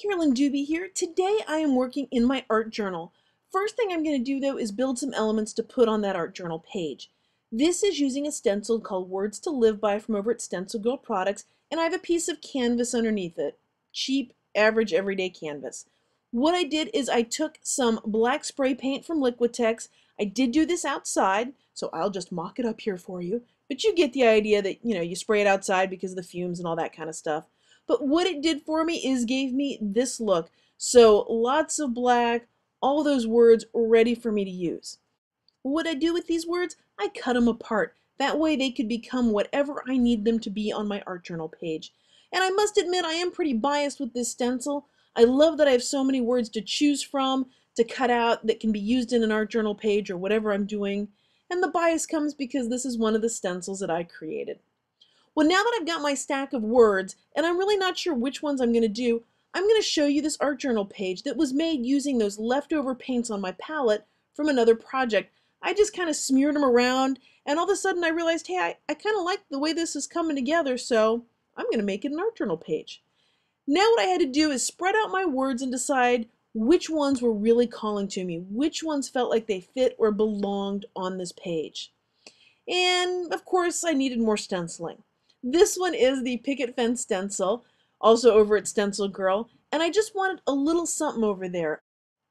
Carolyn Dube here. Today I am working in my art journal. First thing I'm going to do though is build some elements to put on that art journal page. This is using a stencil called Words to Live By from over at Stencil Girl Products and I have a piece of canvas underneath it. Cheap, average, everyday canvas. What I did is I took some black spray paint from Liquitex. I did do this outside, so I'll just mock it up here for you. But you get the idea that, you know, you spray it outside because of the fumes and all that kind of stuff. But what it did for me is gave me this look. So lots of black, all those words ready for me to use. What I do with these words, I cut them apart. That way they could become whatever I need them to be on my art journal page. And I must admit I am pretty biased with this stencil. I love that I have so many words to choose from, to cut out that can be used in an art journal page or whatever I'm doing. And the bias comes because this is one of the stencils that I created. Well, now that I've got my stack of words, and I'm really not sure which ones I'm going to do, I'm going to show you this art journal page that was made using those leftover paints on my palette from another project. I just kind of smeared them around, and all of a sudden I realized, hey, I, I kind of like the way this is coming together, so I'm going to make it an art journal page. Now what I had to do is spread out my words and decide which ones were really calling to me, which ones felt like they fit or belonged on this page. And of course I needed more stenciling. This one is the picket fence stencil, also over at Stencil Girl, and I just wanted a little something over there.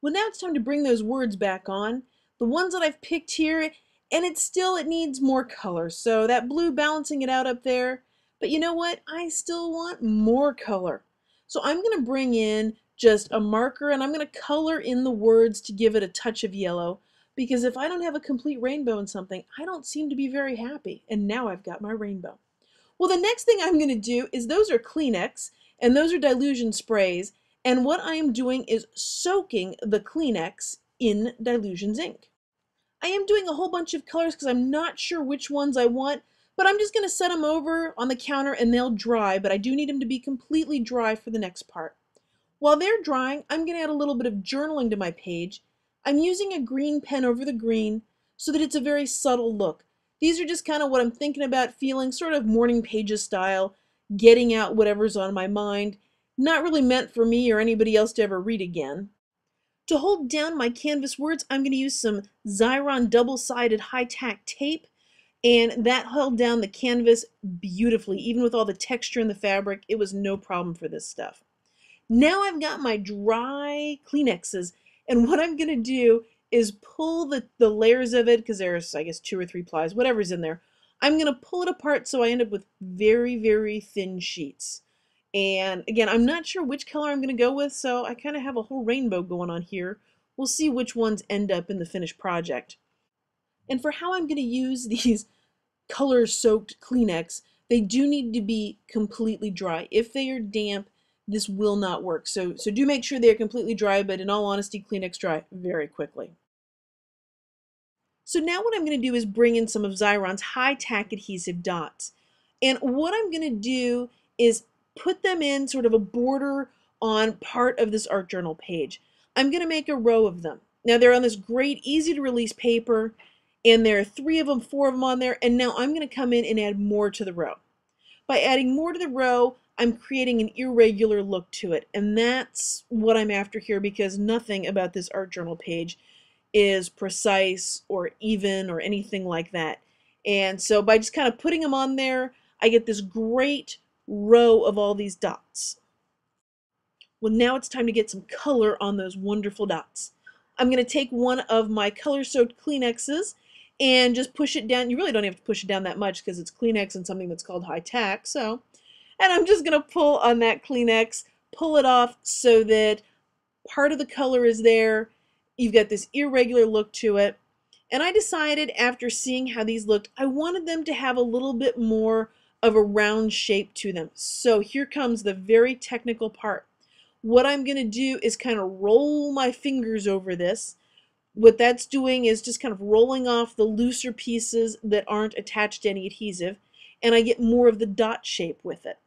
Well, now it's time to bring those words back on. The ones that I've picked here, and it still, it needs more color, so that blue balancing it out up there. But you know what? I still want more color. So I'm going to bring in just a marker and I'm going to color in the words to give it a touch of yellow because if I don't have a complete rainbow in something, I don't seem to be very happy. And now I've got my rainbow. Well, the next thing I'm going to do is those are Kleenex and those are Dylusion sprays. And what I am doing is soaking the Kleenex in Dylusion's ink. I am doing a whole bunch of colors because I'm not sure which ones I want, but I'm just going to set them over on the counter and they'll dry, but I do need them to be completely dry for the next part. While they're drying, I'm going to add a little bit of journaling to my page. I'm using a green pen over the green so that it's a very subtle look. These are just kind of what I'm thinking about feeling, sort of morning pages style, getting out whatever's on my mind, not really meant for me or anybody else to ever read again. To hold down my canvas words, I'm going to use some Xyron double-sided high-tack tape, and that held down the canvas beautifully. Even with all the texture in the fabric, it was no problem for this stuff. Now I've got my dry Kleenexes, and what I'm going to do is pull the, the layers of it, because there's, I guess, two or three plies, whatever's in there. I'm going to pull it apart so I end up with very, very thin sheets. And again, I'm not sure which color I'm going to go with, so I kind of have a whole rainbow going on here. We'll see which ones end up in the finished project. And for how I'm going to use these color-soaked Kleenex, they do need to be completely dry. If they are damp, this will not work. So, so do make sure they are completely dry, but in all honesty, Kleenex dry very quickly. So now what I'm going to do is bring in some of Xyron's high tack adhesive dots. And what I'm going to do is put them in sort of a border on part of this art journal page. I'm going to make a row of them. Now they're on this great easy to release paper and there are three of them, four of them on there, and now I'm going to come in and add more to the row. By adding more to the row, I'm creating an irregular look to it. And that's what I'm after here because nothing about this art journal page is precise or even or anything like that. And so by just kind of putting them on there, I get this great row of all these dots. Well, now it's time to get some color on those wonderful dots. I'm going to take one of my color-soaked Kleenexes and just push it down. You really don't have to push it down that much because it's Kleenex and something that's called high tack. So and I'm just going to pull on that Kleenex, pull it off so that part of the color is there. You've got this irregular look to it. And I decided after seeing how these looked, I wanted them to have a little bit more of a round shape to them. So here comes the very technical part. What I'm going to do is kind of roll my fingers over this. What that's doing is just kind of rolling off the looser pieces that aren't attached to any adhesive, and I get more of the dot shape with it.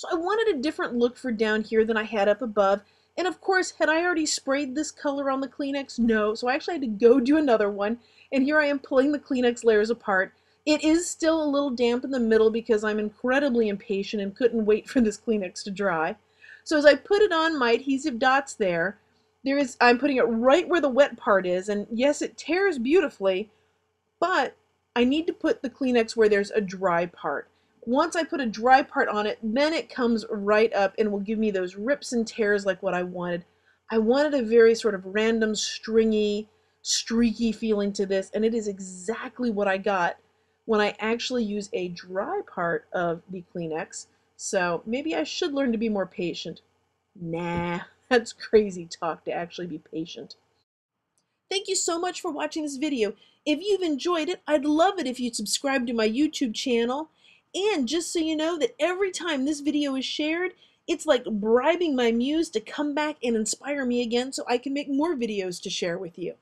So I wanted a different look for down here than I had up above. And of course, had I already sprayed this color on the Kleenex? No. So I actually had to go do another one. And here I am pulling the Kleenex layers apart. It is still a little damp in the middle because I'm incredibly impatient and couldn't wait for this Kleenex to dry. So as I put it on my adhesive dots there, there is I'm putting it right where the wet part is, and yes, it tears beautifully, but I need to put the Kleenex where there's a dry part. Once I put a dry part on it, then it comes right up and will give me those rips and tears like what I wanted. I wanted a very sort of random, stringy, streaky feeling to this, and it is exactly what I got when I actually use a dry part of the Kleenex. So maybe I should learn to be more patient. Nah, that's crazy talk to actually be patient. Thank you so much for watching this video. If you've enjoyed it, I'd love it if you'd subscribe to my YouTube channel. And just so you know that every time this video is shared, it's like bribing my muse to come back and inspire me again so I can make more videos to share with you.